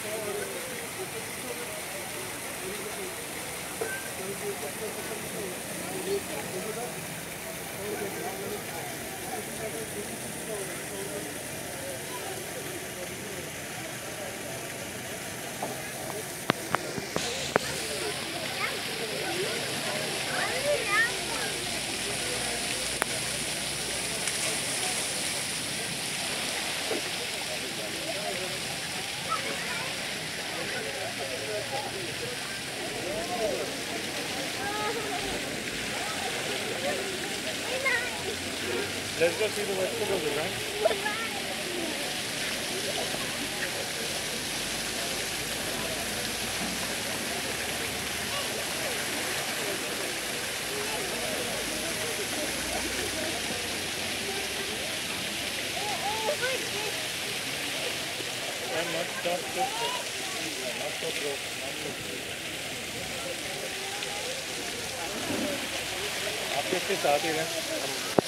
Thank you. Let's go see the vegetables, right? I'm not stuck आपके साथ ही रहें